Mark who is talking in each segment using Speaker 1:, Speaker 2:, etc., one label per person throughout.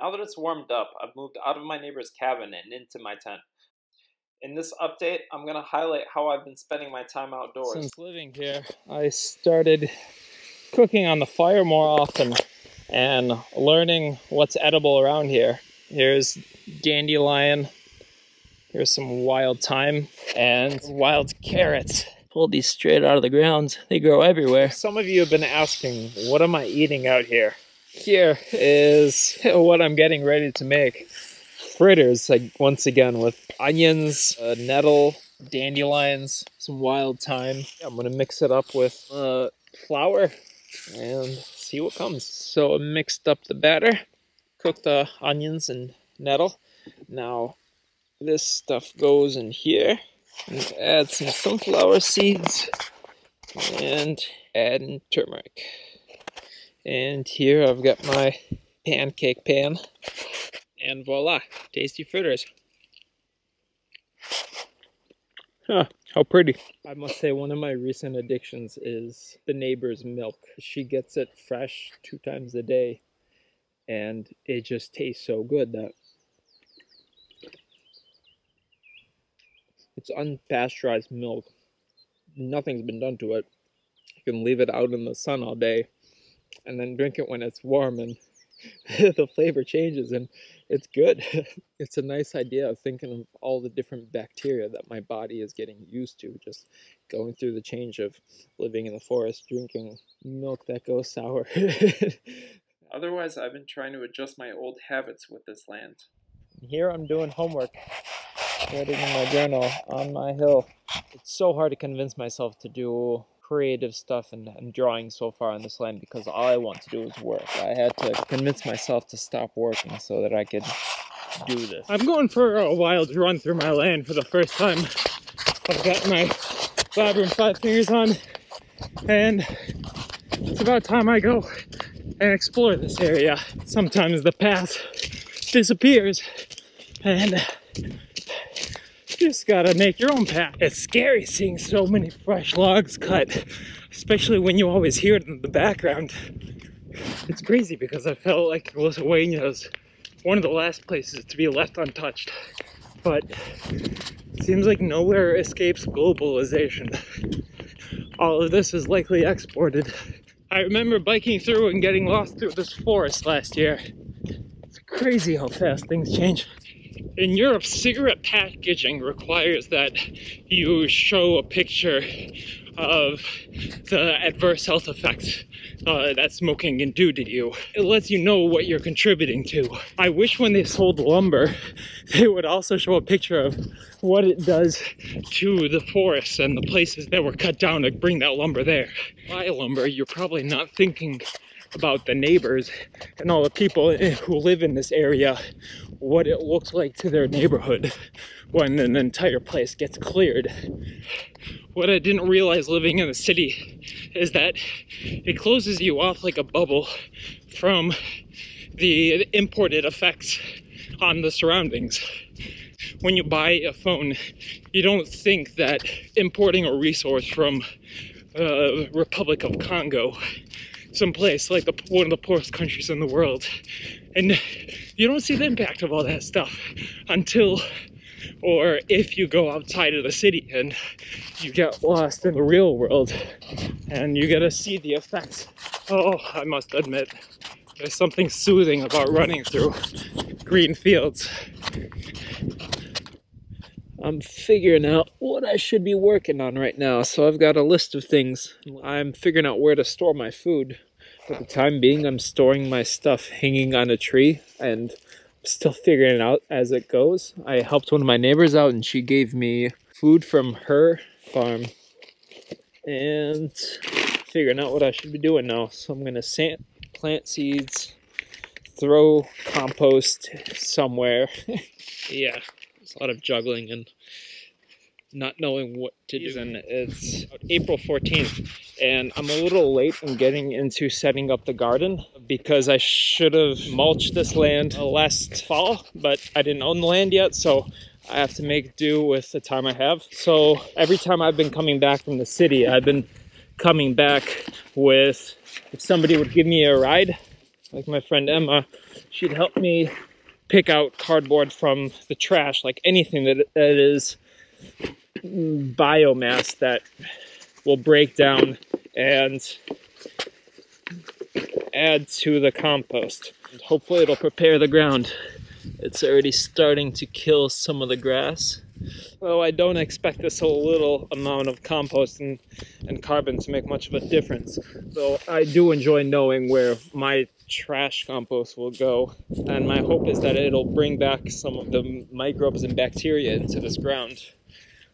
Speaker 1: Now that it's warmed up, I've moved out of my neighbor's cabin and into my tent. In this update, I'm going to highlight how I've been spending my time outdoors.
Speaker 2: Since living here, I started cooking on the fire more often and learning what's edible around here. Here's dandelion, here's some wild thyme, and wild carrots. Pulled these straight out of the ground. They grow everywhere. Some of you have been asking, what am I eating out here? Here is what I'm getting ready to make fritters like once again with onions, uh, nettle, dandelions, some wild thyme. I'm gonna mix it up with uh, flour and see what comes. So I mixed up the batter, cooked the onions and nettle. Now this stuff goes in here. And add some sunflower seeds and add turmeric. And here I've got my pancake pan and voila, tasty fritters. Huh, how pretty. I must say one of my recent addictions is the neighbor's milk. She gets it fresh two times a day and it just tastes so good that it's unpasteurized milk. Nothing's been done to it. You can leave it out in the sun all day and then drink it when it's warm and the flavor changes and it's good. it's a nice idea of thinking of all the different bacteria that my body is getting used to, just going through the change of living in the forest, drinking milk that goes sour.
Speaker 1: Otherwise, I've been trying to adjust my old habits with this land.
Speaker 2: Here I'm doing homework, writing in my journal on my hill. It's so hard to convince myself to do creative stuff and, and drawing so far on this land because all I want to do is work. I had to convince myself to stop working so that I could do this. I'm going for a wild run through my land for the first time. I've got my Vibram Five Fingers on and it's about time I go and explore this area. Sometimes the path disappears and just gotta make your own path. It's scary seeing so many fresh logs cut, especially when you always hear it in the background. It's crazy because I felt like Lithuania was one of the last places to be left untouched. But it seems like nowhere escapes globalization. All of this is likely exported. I remember biking through and getting lost through this forest last year. It's crazy how fast things change in Europe, cigarette packaging requires that you show a picture of the adverse health effects uh, that smoking can do to you. It lets you know what you're contributing to. I wish when they sold lumber, they would also show a picture of what it does to the forests and the places that were cut down to bring that lumber there. Buy lumber, you're probably not thinking about the neighbors and all the people who live in this area, what it looks like to their neighborhood when an entire place gets cleared. What I didn't realize living in the city is that it closes you off like a bubble from the imported effects on the surroundings. When you buy a phone, you don't think that importing a resource from uh, Republic of Congo someplace like the, one of the poorest countries in the world. And you don't see the impact of all that stuff until or if you go outside of the city and you get lost in the real world and you get to see the effects. Oh, I must admit, there's something soothing about running through green fields. I'm figuring out what I should be working on right now. So I've got a list of things. I'm figuring out where to store my food. For the time being, I'm storing my stuff hanging on a tree and I'm still figuring it out as it goes. I helped one of my neighbors out and she gave me food from her farm and figuring out what I should be doing now. So I'm gonna plant seeds, throw compost somewhere. yeah, it's a lot of juggling and not knowing what to do. And it's April 14th, and I'm a little late in getting into setting up the garden because I should have mulched this land last fall, but I didn't own the land yet, so I have to make do with the time I have. So every time I've been coming back from the city, I've been coming back with if somebody would give me a ride like my friend Emma, she'd help me pick out cardboard from the trash, like anything that, that is biomass that will break down and add to the compost. Hopefully it'll prepare the ground. It's already starting to kill some of the grass. Well, I don't expect this whole little amount of compost and, and carbon to make much of a difference. Though I do enjoy knowing where my trash compost will go. And my hope is that it'll bring back some of the microbes and bacteria into this ground,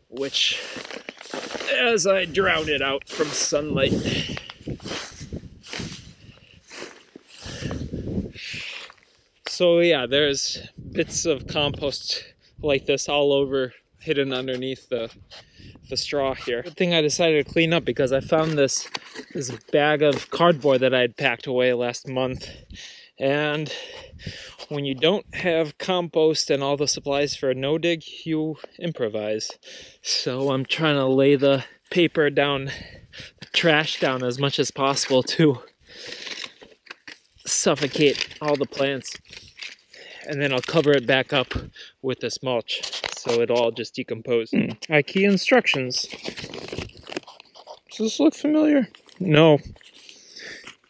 Speaker 2: which, as I drown it out from sunlight, so yeah, there's bits of compost like this all over hidden underneath the the straw here. Good thing I decided to clean up because I found this this bag of cardboard that I had packed away last month. And when you don't have compost and all the supplies for a no dig, you improvise. So I'm trying to lay the paper down, the trash down as much as possible to suffocate all the plants. And then I'll cover it back up with this mulch so it'll all just decompose. Mm. IKEA instructions. Does this look familiar? No.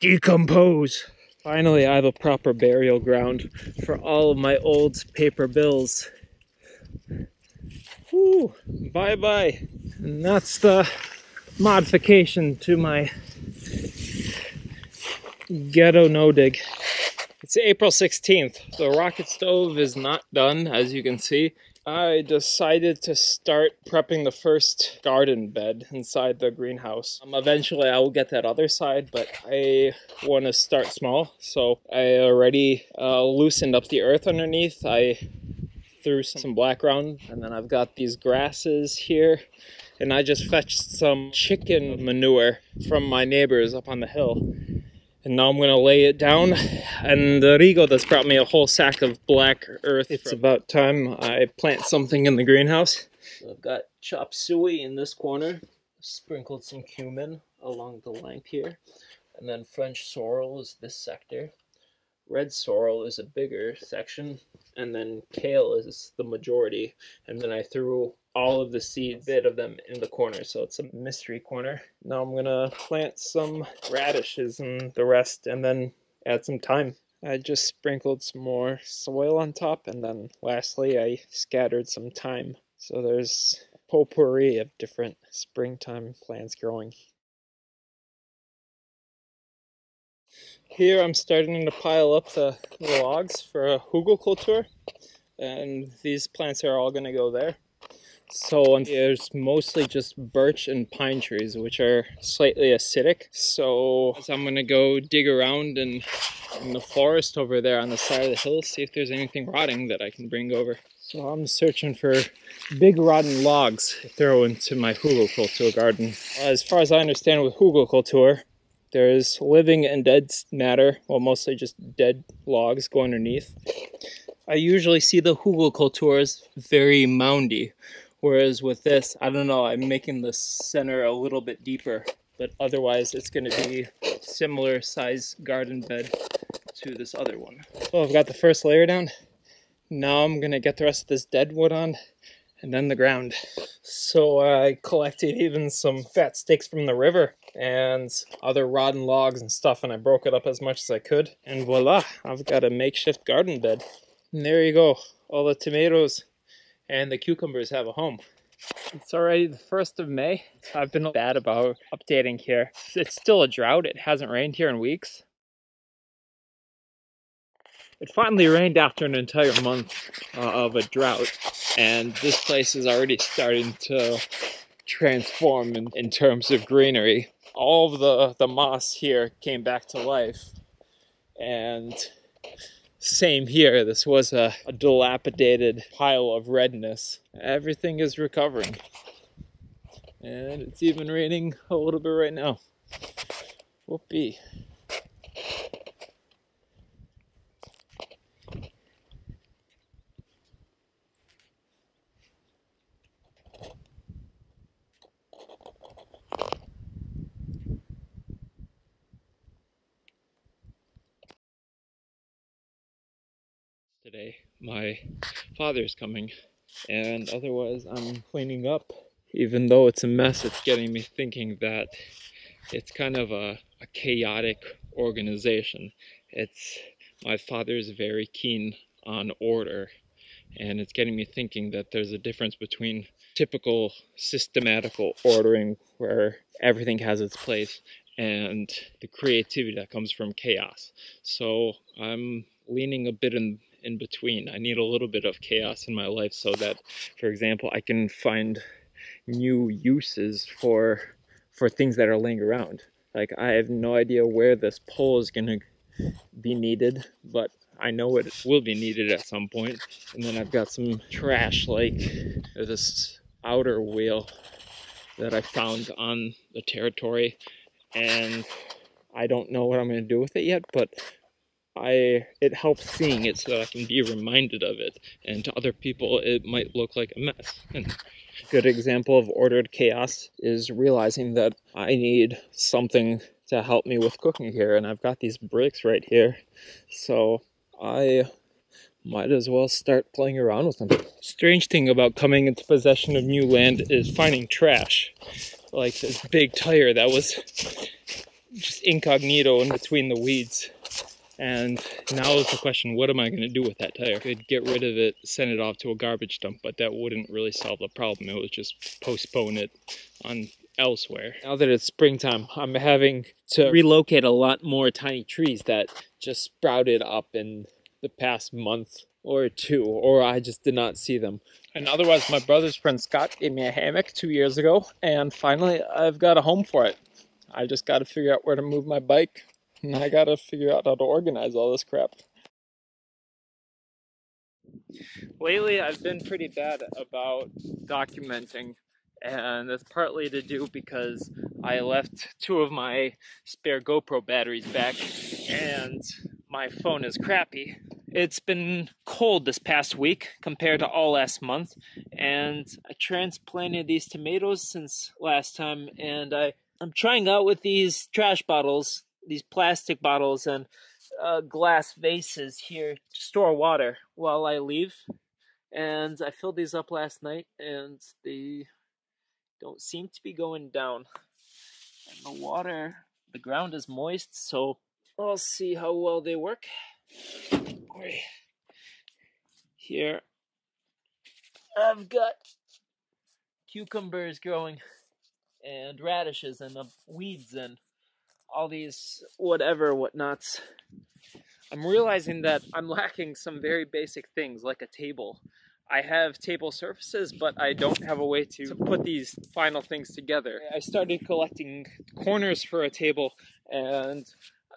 Speaker 2: Decompose. Finally, I have a proper burial ground for all of my old paper bills. Whew, bye bye. And that's the modification to my ghetto no dig. It's April 16th. The rocket stove is not done, as you can see. I decided to start prepping the first garden bed inside the greenhouse. Um, eventually I will get that other side, but I want to start small. So I already uh, loosened up the earth underneath. I threw some black ground and then I've got these grasses here and I just fetched some chicken manure from my neighbors up on the hill and now I'm gonna lay it down. And the Rigo just brought me a whole sack of black earth. It's about time I plant something in the greenhouse. So I've got chop suey in this corner, sprinkled some cumin along the length here, and then French sorrel is this sector. Red sorrel is a bigger section, and then kale is the majority. And then I threw all of the seeds, bit of them in the corner, so it's a mystery corner. Now I'm gonna plant some radishes and the rest, and then add some thyme. I just sprinkled some more soil on top, and then lastly I scattered some thyme. So there's potpourri of different springtime plants growing. Here I'm starting to pile up the, the logs for a hugelkultur, and these plants are all going to go there. So there's mostly just birch and pine trees, which are slightly acidic. So I'm going to go dig around in, in the forest over there on the side of the hill, see if there's anything rotting that I can bring over. So I'm searching for big rotten logs to throw into my hugelkultur garden. As far as I understand with hugelkultur, there's living and dead matter, well, mostly just dead logs go underneath. I usually see the hugelkultur as very moundy, whereas with this, I don't know, I'm making the center a little bit deeper, but otherwise it's going to be similar size garden bed to this other one. So I've got the first layer down. Now I'm going to get the rest of this dead wood on and then the ground. So I collected even some fat sticks from the river and other rotten logs and stuff and I broke it up as much as I could. And voila, I've got a makeshift garden bed. And there you go, all the tomatoes and the cucumbers have a home. It's already the 1st of May. I've been bad about updating here. It's still a drought, it hasn't rained here in weeks. It finally rained after an entire month uh, of a drought, and this place is already starting to transform in, in terms of greenery. All of the, the moss here came back to life, and same here. This was a, a dilapidated pile of redness. Everything is recovering. And it's even raining a little bit right now. Whoopee. today. My father's coming, and otherwise, I'm cleaning up. Even though it's a mess, it's getting me thinking that it's kind of a, a chaotic organization. It's my father's very keen on order, and it's getting me thinking that there's a difference between typical systematical ordering where everything has its place and the creativity that comes from chaos. So I'm leaning a bit in in between. I need a little bit of chaos in my life so that, for example, I can find new uses for for things that are laying around. Like I have no idea where this pole is gonna be needed, but I know it will be needed at some point. And then I've got some trash like this outer wheel that I found on the territory and I don't know what I'm going to do with it yet, but I it helps seeing it so that I can be reminded of it. And to other people, it might look like a mess. And a good example of ordered chaos is realizing that I need something to help me with cooking here, and I've got these bricks right here, so I might as well start playing around with them. Strange thing about coming into possession of new land is finding trash, like this big tire that was just incognito in between the weeds. And now is the question, what am I going to do with that tire? I could get rid of it, send it off to a garbage dump, but that wouldn't really solve the problem. It would just postpone it on elsewhere. Now that it's springtime, I'm having to relocate a lot more tiny trees that just sprouted up in the past month or two, or I just did not see them. And otherwise, my brother's friend Scott gave me a hammock two years ago, and finally I've got a home for it. I just got to figure out where to move my bike and I gotta figure out how to organize all this crap. Lately, I've been pretty bad about documenting, and that's partly to do because I left two of my spare GoPro batteries back, and my phone is crappy. It's been cold this past week compared to all last month, and I transplanted these tomatoes since last time, and I I'm trying out with these trash bottles these plastic bottles and uh, glass vases here to store water while I leave. And I filled these up last night and they don't seem to be going down. And the water, the ground is moist, so I'll see how well they work. Here, I've got cucumbers growing and radishes and uh, weeds and all these whatever whatnots, I'm realizing that I'm lacking some very basic things like a table. I have table surfaces, but I don't have a way to put these final things together. I started collecting corners for a table and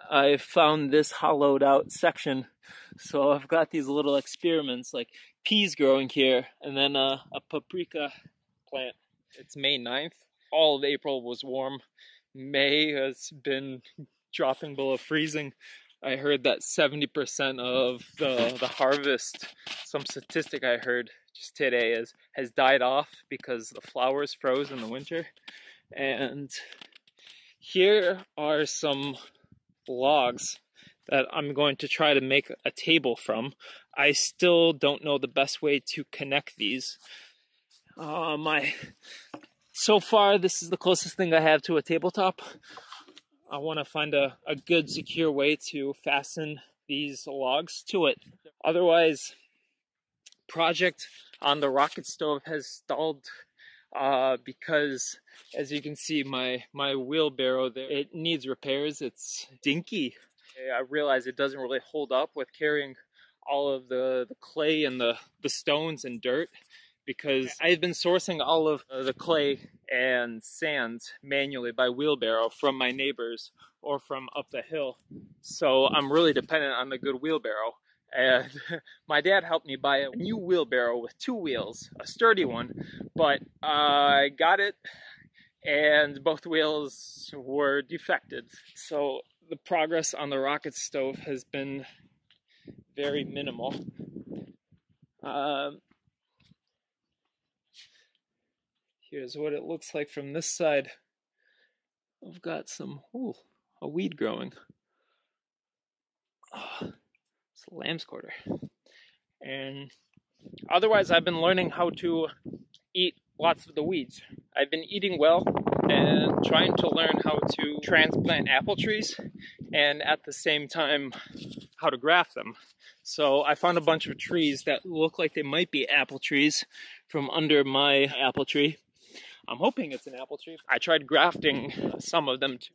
Speaker 2: I found this hollowed out section. So I've got these little experiments like peas growing here and then a, a paprika plant. It's May 9th. All of April was warm May has been dropping below freezing. I heard that 70% of the, the harvest, some statistic I heard just today, is has died off because the flowers froze in the winter. And here are some logs that I'm going to try to make a table from. I still don't know the best way to connect these. Uh, my so far, this is the closest thing I have to a tabletop. I want to find a, a good, secure way to fasten these logs to it. Otherwise, project on the rocket stove has stalled uh, because, as you can see, my, my wheelbarrow there, it needs repairs. It's dinky. I realize it doesn't really hold up with carrying all of the, the clay and the, the stones and dirt because I've been sourcing all of uh, the clay and sand manually by wheelbarrow from my neighbors or from up the hill. So I'm really dependent on the good wheelbarrow. And my dad helped me buy a new wheelbarrow with two wheels, a sturdy one, but I got it and both wheels were defected. So the progress on the rocket stove has been very minimal. Um, Here's what it looks like from this side. I've got some, ooh, a weed growing. Oh, it's a lamb's quarter. And otherwise, I've been learning how to eat lots of the weeds. I've been eating well and trying to learn how to transplant apple trees and at the same time how to graft them. So I found a bunch of trees that look like they might be apple trees from under my apple tree. I'm hoping it's an apple tree. I tried grafting some of them too.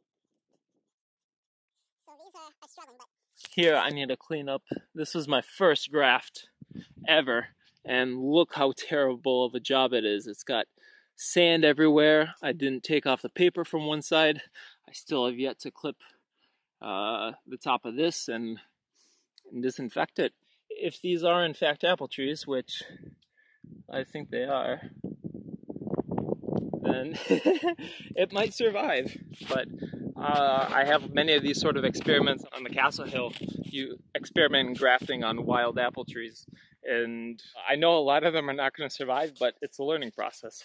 Speaker 2: So these are struggling, but here I need to clean up. This was my first graft ever and look how terrible of a job it is. It's got sand everywhere. I didn't take off the paper from one side. I still have yet to clip uh, the top of this and, and disinfect it. If these are in fact apple trees, which I think they are, then it might survive. But uh, I have many of these sort of experiments on the Castle Hill. You experiment in grafting on wild apple trees. And I know a lot of them are not going to survive, but it's a learning process.